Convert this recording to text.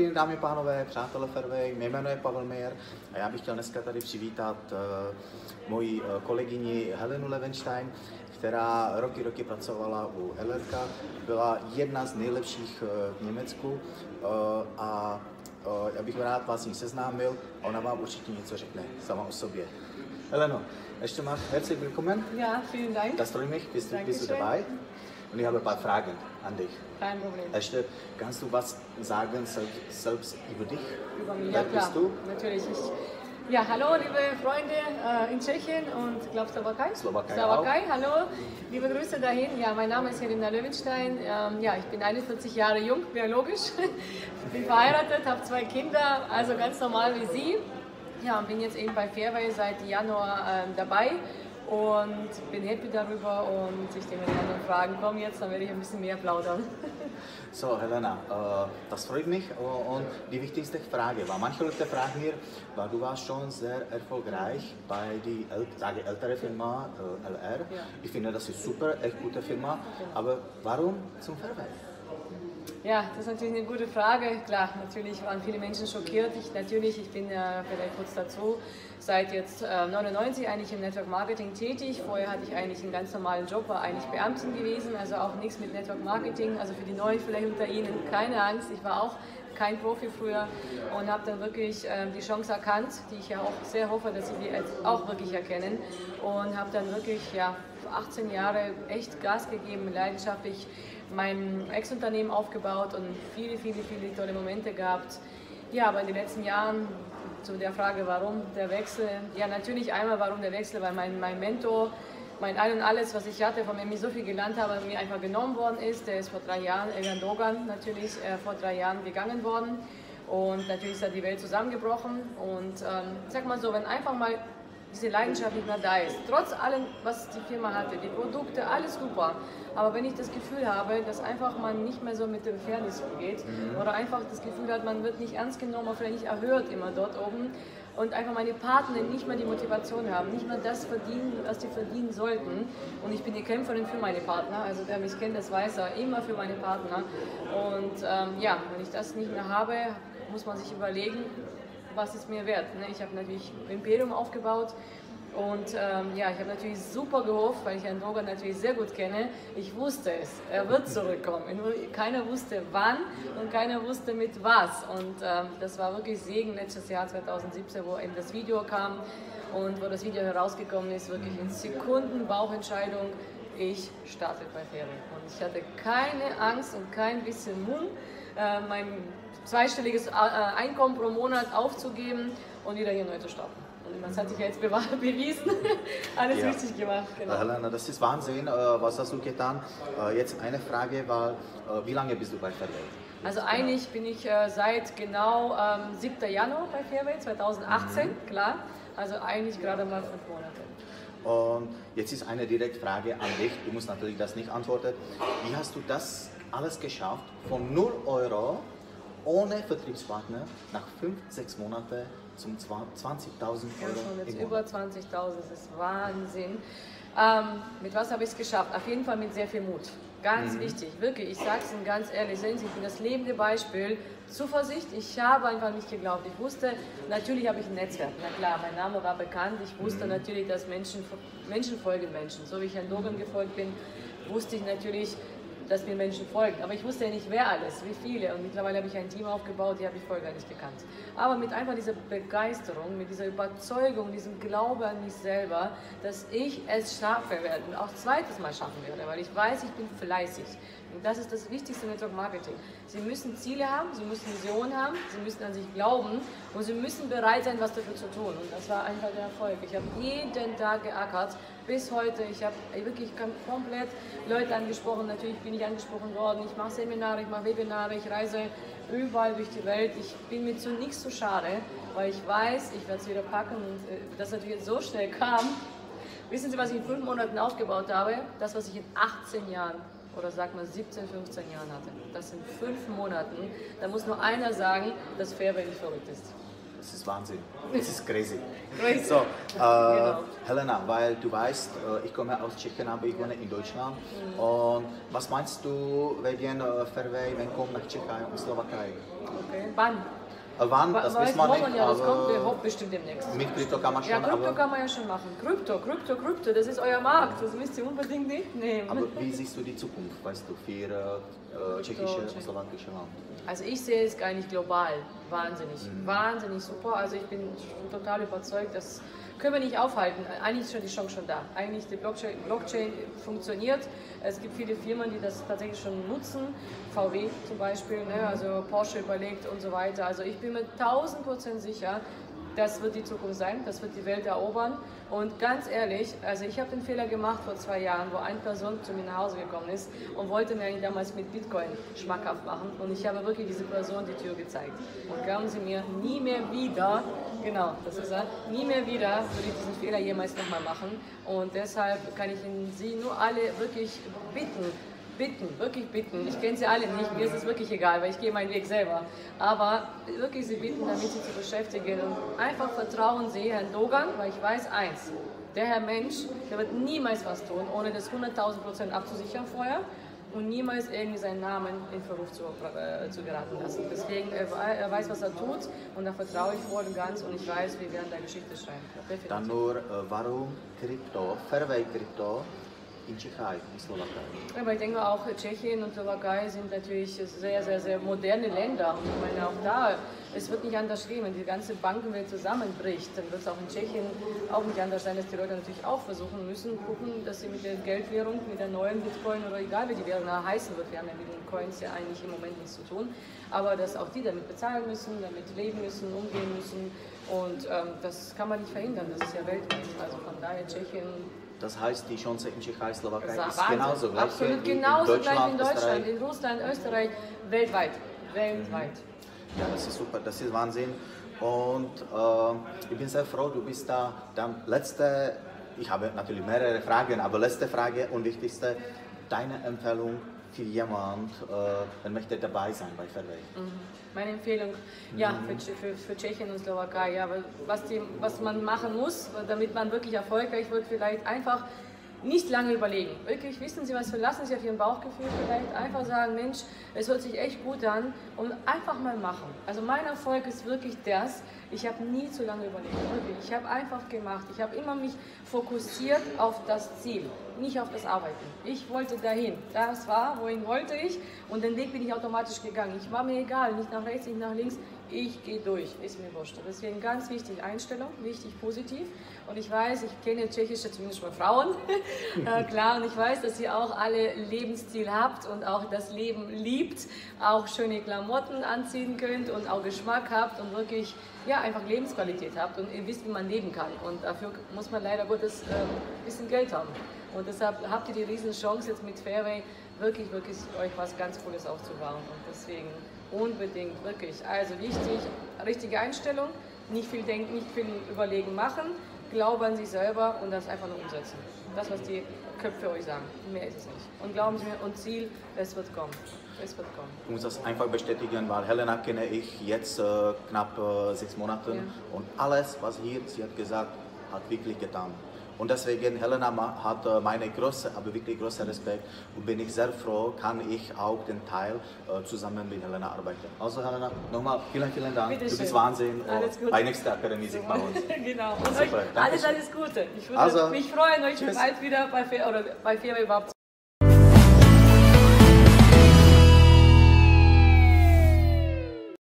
Dobrý den, dámy a pánové, přátelé Fairway, mě jméno je Pavel Meyer a já bych chtěl dneska tady přivítat uh, moji uh, kolegyni Helenu Levenstein, která roky, roky pracovala u LRK, byla jedna z nejlepších uh, v Německu uh, a uh, já bych rád vás s ní seznámil a ona vám určitě něco řekne sama o sobě. Heleno, ještě mal herzlich willkommen. Ja, vielen Dank. Das freut mich, bist, bist du dabei. Und ich habe ein paar Fragen an dich. Kein Problem. Erste, kannst du was sagen selbst, selbst über dich? Über mich, Wer ja klar. bist du? Natürlich. Ich, ja, hallo liebe Freunde äh, in Tschechien und ich glaube Slowakei. Slowakei Slowakei, hallo. Liebe Grüße dahin. Ja, mein Name ist Helena Löwenstein. Ähm, ja, ich bin 41 Jahre jung, biologisch. bin verheiratet, habe zwei Kinder, also ganz normal wie Sie. Ja, und bin jetzt eben bei Fairway seit Januar ähm, dabei und bin happy darüber und ich denke, wenn die anderen Fragen kommen jetzt, dann werde ich ein bisschen mehr plaudern. So, Helena, äh, das freut mich. Äh, Und die wichtigste Frage war, manche Leute fragen mir, weil du warst schon sehr erfolgreich bei der sage, ältere Firma äh, LR. Ich finde, das ist super, echt gute Firma. Aber warum zum Fairway? Ja, das ist natürlich eine gute Frage. Klar, natürlich waren viele Menschen schockiert. Ich natürlich, ich bin ja vielleicht kurz dazu seit jetzt äh, 99 eigentlich im Network Marketing tätig. Vorher hatte ich eigentlich einen ganz normalen Job, war eigentlich Beamtin gewesen, also auch nichts mit Network Marketing. Also für die Neuen vielleicht unter Ihnen keine Angst. Ich war auch kein Profi früher und habe dann wirklich ähm, die Chance erkannt, die ich ja auch sehr hoffe, dass Sie die auch wirklich erkennen und habe dann wirklich ja 18 Jahre echt Gas gegeben, leidenschaftlich mein Ex-Unternehmen aufgebaut und viele, viele, viele tolle Momente gehabt. Ja, aber in den letzten Jahren zu der Frage, warum der Wechsel? Ja, natürlich einmal, warum der Wechsel, weil mein, mein Mentor, mein All und Alles, was ich hatte, von dem ich so viel gelernt habe, mir einfach genommen worden ist. Der ist vor drei Jahren, Egan Dogan natürlich, äh, vor drei Jahren gegangen worden. Und natürlich ist da die Welt zusammengebrochen. Und ähm, ich sag mal so, wenn einfach mal diese Leidenschaft nicht mehr da ist. Trotz allem, was die Firma hatte, die Produkte, alles super. Aber wenn ich das Gefühl habe, dass einfach man nicht mehr so mit dem Fairness umgeht oder einfach das Gefühl hat, man wird nicht ernst genommen oder vielleicht nicht erhört immer dort oben und einfach meine Partner nicht mehr die Motivation haben, nicht mehr das verdienen, was die verdienen sollten. Und ich bin die Kämpferin für meine Partner, also wer mich kennt, das weiß er, immer für meine Partner. Und ähm, ja, wenn ich das nicht mehr habe, muss man sich überlegen, was ist mir wert. Ne? Ich habe natürlich Imperium aufgebaut und ähm, ja, ich habe natürlich super gehofft, weil ich Herrn Dogan natürlich sehr gut kenne. Ich wusste es, er wird zurückkommen. Keiner wusste wann und keiner wusste mit was. Und ähm, das war wirklich Segen letztes Jahr 2017, wo eben das Video kam und wo das Video herausgekommen ist, wirklich in Sekunden Bauchentscheidung. Ich starte bei Ferien. Und ich hatte keine Angst und kein bisschen Mumm, äh, mein zweistelliges äh, Einkommen pro Monat aufzugeben und wieder hier neu zu starten. Das hat sich ja jetzt bewiesen. Alles Ja. richtig gemacht. Genau. Äh, Helena, das ist Wahnsinn. Äh, was hast du getan? Äh, jetzt eine Frage war, wie lange bist du bei Fairway? Also eigentlich bin ich seit genau ähm, 7. Januar bei Fairway 2018, klar. Also eigentlich gerade mal fünf Monate. Und jetzt ist eine Direktfrage an dich. Du musst natürlich das nicht antworten. Wie hast du das alles geschafft, von 0 Euro ohne Vertriebspartner nach 5, 6 Monaten zum 20.000 Ja, Euro schon jetzt über Monat? 20.000, das ist Wahnsinn. Ähm, mit was habe ich es geschafft? Auf jeden Fall mit sehr viel Mut. Ganz wichtig, wirklich. Ich sage es Ihnen ganz ehrlich, sehen Sie, ich bin das lebende Beispiel. Zuversicht, ich habe einfach nicht geglaubt. Ich wusste, natürlich habe ich ein Netzwerk. Na klar, mein Name war bekannt. Ich wusste natürlich, dass Menschen, Menschen folgen Menschen. So wie ich Herrn Logan gefolgt bin, wusste ich natürlich, dass mir Menschen folgen. Aber ich wusste ja nicht, wer alles, wie viele. Und mittlerweile habe ich ein Team aufgebaut, die habe ich vorher gar nicht gekannt. Aber mit einfach dieser Begeisterung, mit dieser Überzeugung, diesem Glaube an mich selber, dass ich es schaffen werde und auch zweites Mal schaffen werde, weil ich weiß, ich bin fleißig. Und das ist das Wichtigste im Network Marketing. Sie müssen Ziele haben, Sie müssen Visionen haben, Sie müssen an sich glauben und Sie müssen bereit sein, was dafür zu tun. Und das war einfach der Erfolg. Ich habe jeden Tag geackert, bis heute. Ich habe wirklich komplett Leute angesprochen. Natürlich bin ich angesprochen worden. Ich mache Seminare, ich mache Webinare, ich reise überall durch die Welt. Ich bin mir zu nichts zu schade, weil ich weiß, ich werde es wieder packen. Und äh, das natürlich so schnell kam. Wissen Sie, was ich in fünf Monaten aufgebaut habe? Das, was ich in 18 Jahren oder sag mal 17, 15 Jahren hatte. Das sind fünf Monaten. Da muss nur einer sagen, dass Fairway nicht verrückt ist. Das ist Wahnsinn. Das ist crazy. Crazy. So, äh, Genau. Helena, weil du weißt, äh, ich komme aus Tschechien, aber ich wohne in Deutschland. Und was meinst du wegen äh, Fairway, wenn kommt nach Tschechien und Slowakei? Okay. Wann? Äh, wann, das wissen wir nicht, ja, das kommt bestimmt demnächst. mit Krypto kann man schon, Ja, Krypto kann man ja schon machen. Krypto, Krypto, Krypto, das ist euer Markt. Das müsst ihr unbedingt mitnehmen. aber wie siehst du die Zukunft, weißt du, für äh, tschechische und slowakische Land? Also ich sehe es gar nicht global. Wahnsinnig. Wahnsinnig super. Also ich bin total überzeugt, das können wir nicht aufhalten. Eigentlich ist schon die Chance schon da. Eigentlich die Blockchain, Blockchain funktioniert. Es gibt viele Firmen, die das tatsächlich schon nutzen. VW zum Beispiel, ne? also Porsche überlegt und so weiter. Also ich bin mir 1000 Prozent sicher, das wird die Zukunft sein, das wird die Welt erobern. Und ganz ehrlich, also ich habe den Fehler gemacht vor zwei Jahren, wo eine Person zu mir nach Hause gekommen ist und wollte mir eigentlich damals mit Bitcoin schmackhaft machen. Und ich habe wirklich diese Person die Tür gezeigt. Und glauben Sie mir, nie mehr wieder, genau, das ist er, nie mehr wieder würde ich diesen Fehler jemals nochmal machen. Und deshalb kann ich Sie nur alle wirklich bitten, bitten, wirklich bitten. Ich kenne sie alle nicht, mir ist es wirklich egal, weil ich gehe meinen Weg selber. Aber wirklich sie bitten, damit sie zu beschäftigen. Und einfach vertrauen Sie Herrn Dogan, weil ich weiß eins, der Herr Mensch, der wird niemals was tun, ohne das 100.000 Prozent abzusichern vorher und niemals irgendwie seinen Namen in Verruf zu, äh, zu geraten lassen. Deswegen, er, wei- er weiß, was er tut und da vertraue ich voll und ganz und ich weiß, wir werden da Geschichte schreiben. Definitiv. Dann nur, äh, warum Krypto, Fairway Krypto in Tschechei, in Slowakei? Aber ich denke auch, Tschechien und Slowakei sind natürlich sehr, sehr, sehr moderne Länder. Und ich meine, auch da, es wird nicht anders gehen, wenn die ganze Bankenwelt zusammenbricht, dann wird es auch in Tschechien auch nicht anders sein, dass die Leute natürlich auch versuchen müssen, gucken, dass sie mit der Geldwährung, mit der neuen Bitcoin oder egal wie die Währung heißen wird, wir haben ja mit den Coins ja eigentlich im Moment nichts zu tun, aber dass auch die damit bezahlen müssen, damit leben müssen, umgehen müssen und ähm, das kann man nicht verhindern, das ist ja weltweit. Also von daher Tschechien Das heißt, die Chance in Tschechei, Slowakei das ist Wahnsinn. genauso gleich Absolut wie genauso in gleich wie in Deutschland, in Russland, Österreich, weltweit. Weltweit. Ja, das ist super, das ist Wahnsinn. Und äh, ich bin sehr froh, du bist da. Dann letzte, ich habe natürlich mehrere Fragen, aber letzte Frage und wichtigste, deine Empfehlung für jemand, äh, möchte dabei sein bei Fairway. Meine Empfehlung, ja, für, Tsch- für, für Tschechien und Slowakei, ja, was, die, was man machen muss, damit man wirklich erfolgreich wird, vielleicht einfach nicht lange überlegen. Wirklich, wissen Sie was, verlassen Sie auf Ihren Bauchgefühl vielleicht, einfach sagen, Mensch, es hört sich echt gut an und einfach mal machen. Also mein Erfolg ist wirklich das, ich habe nie zu lange überlegt, wirklich. Ich habe einfach gemacht. Ich habe immer mich fokussiert auf das Ziel, nicht auf das Arbeiten. Ich wollte dahin. Das war, wohin wollte ich und den Weg bin ich automatisch gegangen. Ich war mir egal, nicht nach rechts, nicht nach links. Ich gehe durch, ist mir wurscht. Deswegen ganz wichtig, Einstellung, wichtig, positiv. Und ich weiß, ich kenne tschechische, zumindest mal Frauen, äh, klar, und ich weiß, dass ihr auch alle Lebensstil habt und auch das Leben liebt, auch schöne Klamotten anziehen könnt und auch Geschmack habt und wirklich, ja, einfach Lebensqualität habt und ihr wisst, wie man leben kann. Und dafür muss man leider Gottes äh, ein bisschen Geld haben. Und deshalb habt ihr die riesen Chance jetzt mit Fairway wirklich, wirklich euch was ganz Cooles aufzubauen. Und deswegen unbedingt, wirklich. Also wichtig, richtige Einstellung, nicht viel denken, nicht viel überlegen machen, glauben an sich selber und das einfach nur umsetzen. Das, was die Köpfe euch sagen. Mehr ist es nicht. Und glauben Sie mir, und Ziel, es wird kommen. Es wird kommen. Ich muss das einfach bestätigen, weil Helena kenne ich jetzt äh, knapp äh, sechs Monate Ja. und alles, was hier sie hat gesagt, hat wirklich getan. Und deswegen, Helena hat äh, meine große, aber wirklich große Respekt und bin ich sehr froh, kann ich auch den Teil äh, zusammen mit Helena arbeiten. Also Helena, nochmal vielen, vielen Dank. Bitte du bist schön. Wahnsinn Alles Gute. bei nächster Akademie sieht man uns. genau. Und Super, euch alles, alles Gute. Ich würde Also, mich freuen, euch tschüss. bald wieder bei, oder bei Fairway überhaupt